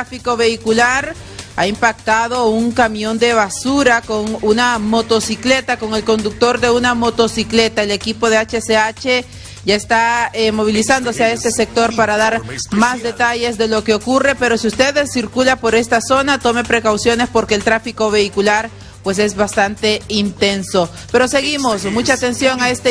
tráfico vehicular ha impactado un camión de basura con una motocicleta, con el conductor de una motocicleta. El equipo de HCH ya está eh, movilizándose a este sector para dar más detalles de lo que ocurre, pero si usted circula por esta zona, tome precauciones porque el tráfico vehicular pues es bastante intenso. Pero seguimos, mucha atención a este